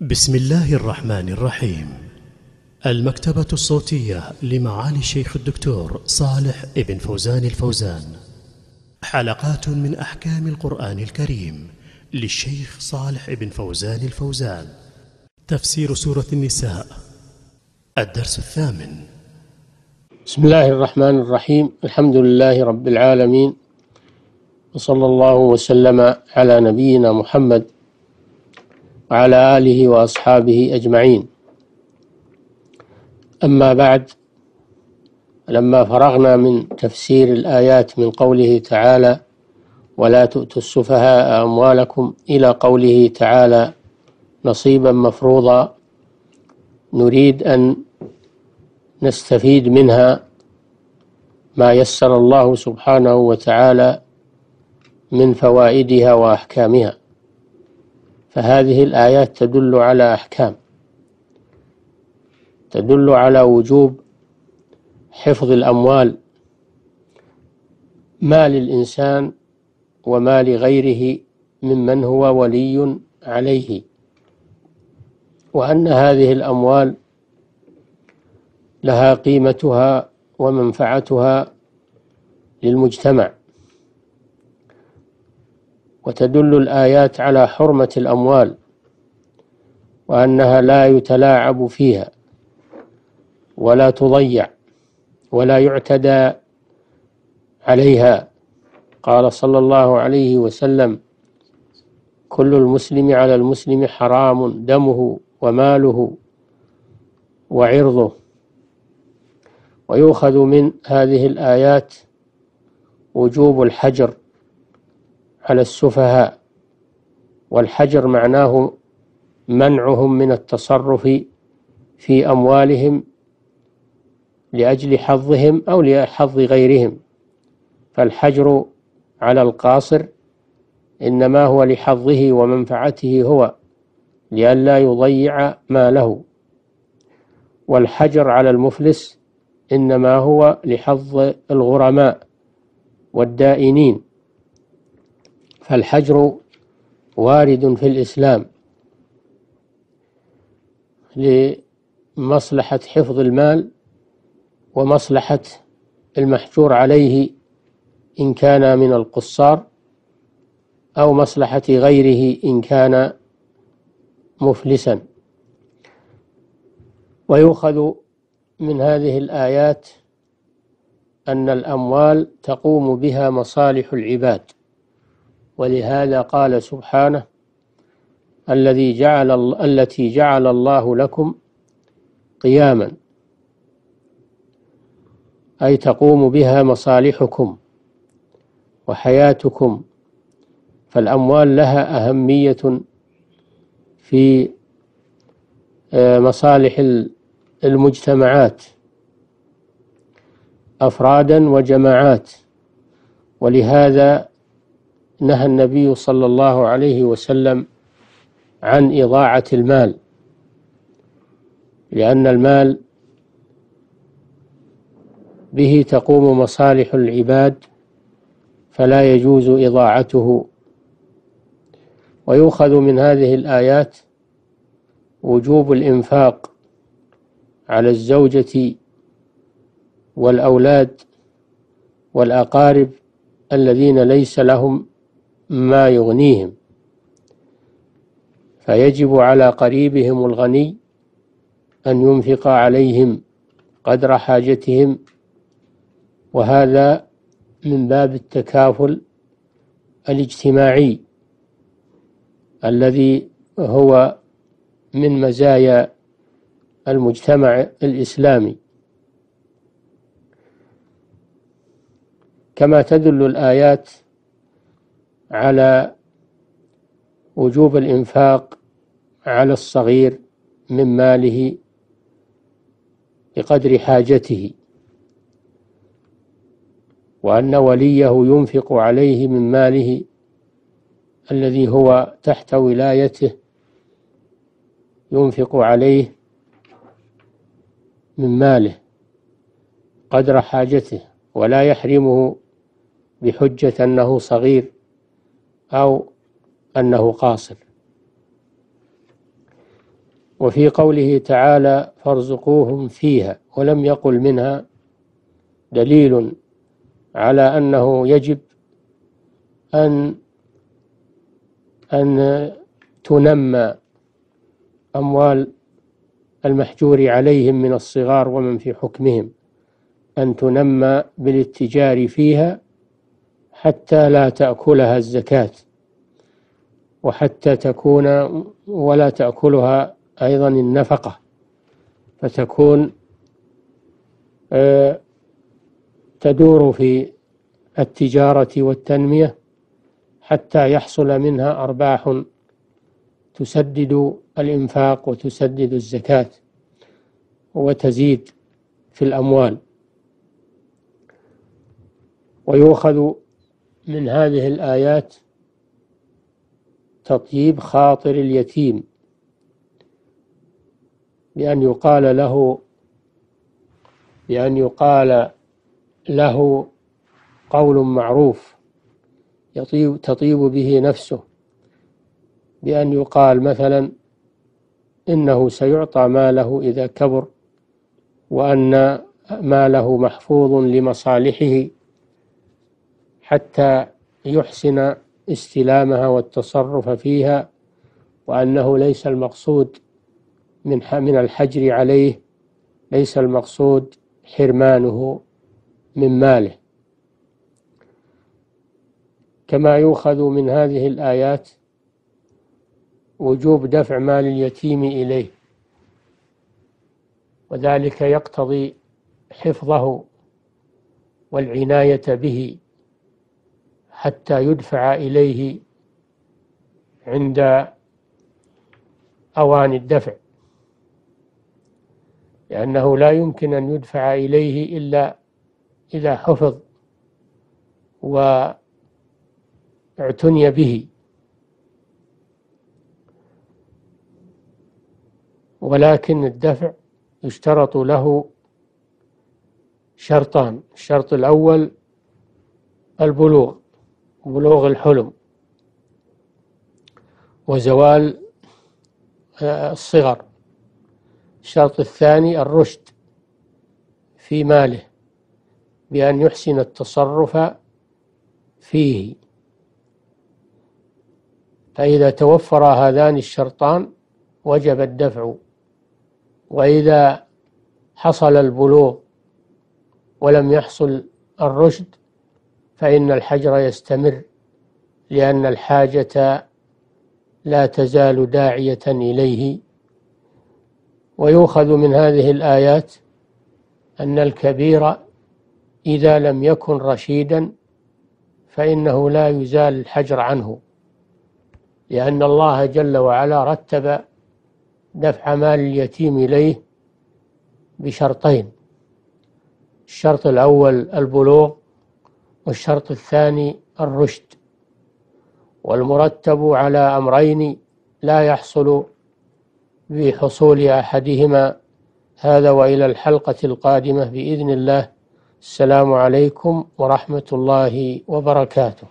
بسم الله الرحمن الرحيم. المكتبة الصوتية لمعالي الشيخ الدكتور صالح ابن فوزان الفوزان. حلقات من أحكام القرآن الكريم للشيخ صالح ابن فوزان الفوزان. تفسير سورة النساء. الدرس الثامن. بسم الله الرحمن الرحيم. الحمد لله رب العالمين. وصلى الله وسلم على نبينا محمد وعلى آله وأصحابه أجمعين. أما بعد لما فرغنا من تفسير الآيات من قوله تعالى ولا تؤتوا السفهاء أموالكم إلى قوله تعالى نصيبا مفروضا نريد أن نستفيد منها ما يسر الله سبحانه وتعالى من فوائدها وأحكامها. فهذه الآيات تدل على أحكام. تدل على وجوب حفظ الأموال ما للإنسان وما لغيره ممن هو ولي عليه. وأن هذه الأموال لها قيمتها ومنفعتها للمجتمع. وتدل الآيات على حرمة الأموال وأنها لا يتلاعب فيها ولا تضيع ولا يعتدى عليها. قال صلى الله عليه وسلم كل المسلم على المسلم حرام دمه وماله وعرضه. ويؤخذ من هذه الآيات وجوب الحجر على السفهاء والحجر معناه منعهم من التصرف في أموالهم لأجل حظهم أو لحظ غيرهم. فالحجر على القاصر إنما هو لحظه ومنفعته هو لئلا يضيع ماله. والحجر على المفلس إنما هو لحظ الغرماء والدائنين. فالحجر وارد في الإسلام لمصلحة حفظ المال ومصلحة المحجور عليه إن كان من القصار أو مصلحة غيره إن كان مفلسا. ويؤخذ من هذه الآيات أن الأموال تقوم بها مصالح العباد. ولهذا قال سبحانه الذي جعل التي جعل الله لكم قياما أي تقوم بها مصالحكم وحياتكم فالأموال لها أهمية في آه، مصالح المجتمعات أفرادا وجماعات. ولهذا نهى النبي صلى الله عليه وسلم عن إضاعة المال لأن المال به تقوم مصالح العباد فلا يجوز إضاعته. ويؤخذ من هذه الآيات وجوب الإنفاق على الزوجة والأولاد والأقارب الذين ليس لهم ما يغنيهم. فيجب على قريبهم الغني أن ينفق عليهم قدر حاجتهم وهذا من باب التكافل الاجتماعي الذي هو من مزايا المجتمع الإسلامي. كما تدل الآيات على وجوب الإنفاق على الصغير من ماله بقدر حاجته وأن وليه ينفق عليه من ماله الذي هو تحت ولايته ينفق عليه من ماله قدر حاجته ولا يحرمه بحجة أنه صغير أو أنه قاصر. وفي قوله تعالى فارزقوهم فيها ولم يقل منها دليل على أنه يجب أن أن تنمى أموال المحجور عليهم من الصغار ومن في حكمهم أن تنمى بالاتجار فيها حتى لا تأكلها الزكاة وحتى تكون ولا تأكلها أيضا النفقة فتكون آه، تدور في التجارة والتنمية حتى يحصل منها أرباح تسدد الإنفاق وتسدد الزكاة وتزيد في الأموال. ويؤخذ من هذه الآيات تطييب خاطر اليتيم بأن يقال له بأن يقال له قول معروف يطيب تطيب به نفسه. بأن يقال مثلا إنه سيعطى ماله إذا كبر وأن ماله محفوظ لمصالحه. حتى يحسن استلامها والتصرف فيها وأنه ليس المقصود من من الحجر عليه ليس المقصود حرمانه من ماله. كما يؤخذ من هذه الآيات وجوب دفع مال اليتيم إليه. وذلك يقتضي حفظه والعناية به. حتى يدفع إليه عند أوان الدفع. لأنه لا يمكن أن يدفع إليه إلا إذا حفظ واعتني به. ولكن الدفع يشترط له شرطان. الشرط الأول البلوغ. بلوغ الحلم وزوال آه، الصغر. الشرط الثاني الرشد في ماله بأن يحسن التصرف فيه. فإذا توفر هذان الشرطان وجب الدفع وإذا حصل البلوغ ولم يحصل الرشد فإن الحجر يستمر لأن الحاجة لا تزال داعية إليه. ويؤخذ من هذه الآيات أن الكبير إذا لم يكن رشيدا فإنه لا يزال الحجر عنه لأن الله جل وعلا رتب دفع مال اليتيم إليه بشرطين الشرط الأول البلوغ والشرط الثاني الرشد. والمرتب على أمرين لا يحصل بحصول أحدهما. هذا وإلى الحلقة القادمة بإذن الله. السلام عليكم ورحمة الله وبركاته.